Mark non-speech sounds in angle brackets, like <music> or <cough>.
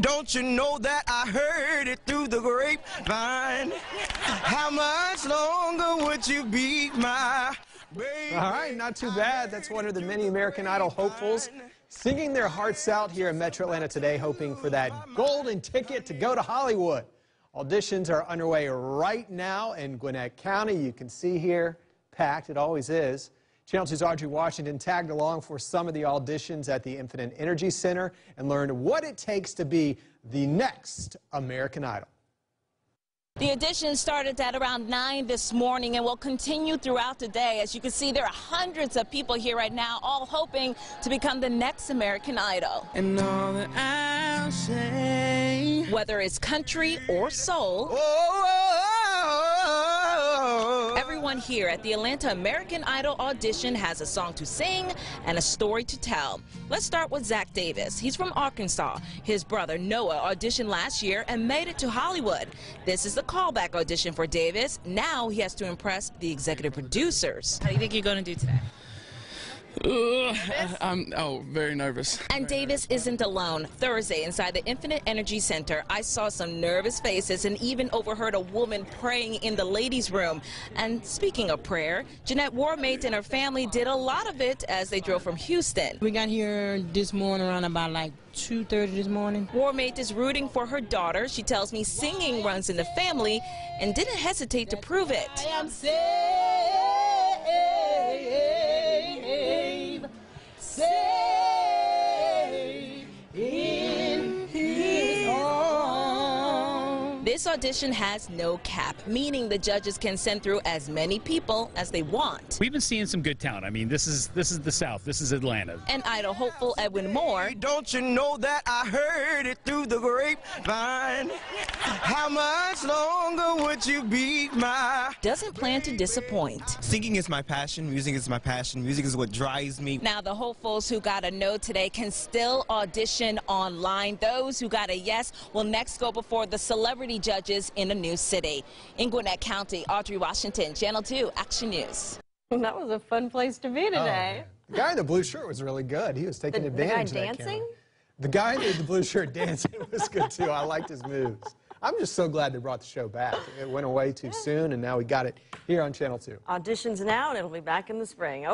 Don't you know that I heard it through the grapevine? How much longer would you be my baby? All right, not too bad. That's one of the many American Idol hopefuls singing their hearts out here in Metro Atlanta today, hoping for that golden ticket to go to Hollywood. Auditions are underway right now in Gwinnett County. You can see here, packed. It always is. Channel 2's Audrey Washington tagged along for some of the auditions at the Infinite Energy Center and learned what it takes to be the next American Idol. The audition started at around 9 this morning and will continue throughout the day. As you can see, there are hundreds of people here right now, all hoping to become the next American Idol. And all that I'll say. Whether it's country or soul, Oh, everyone here at the Atlanta American Idol audition has a song to sing and a story to tell. Let's start with Zach Davis. He's from Arkansas. His brother Noah auditioned last year and made it to Hollywood. This is the callback audition for Davis. Now he has to impress the executive producers. How do you think you're going to do today? Ugh, I'm oh very nervous. And Davis isn't alone. Thursday, inside the Infinite Energy Center, I saw some nervous faces and even overheard a woman praying in the ladies' room. And speaking of prayer, Jeanette Warmate and her family did a lot of it as they drove from Houston. We got here this morning around about like 2.30 this morning. Warmate is rooting for her daughter. She tells me singing runs in the family and didn't hesitate to prove it. I am saved, saved This audition has no cap, meaning the judges can send through as many people as they want. We've been seeing some good talent. I mean, this is this is the South. This is Atlanta. And Idol hopeful Edwin Moore Don't you know that I heard it through the grapevine? How much longer would you be my? doesn't plan to disappoint. Singing is my passion. Music is my passion. Music is what drives me. Now, the hopefuls who got a no today can still audition online. Those who got a yes will next go before the celebrity judges in a new city. In Gwinnett County, Audrey Washington, Channel 2, Action News. <laughs> That was a fun place to be today. Oh, the guy in the blue shirt was really good. He was taking The- the guy advantage of that dancing? camera. The guy in the blue shirt <laughs> dancing was good too. I liked his moves. I'm just so glad they brought the show back. It went away too soon, and now we got it here on Channel 2. Auditions now, and it'll be back in the spring.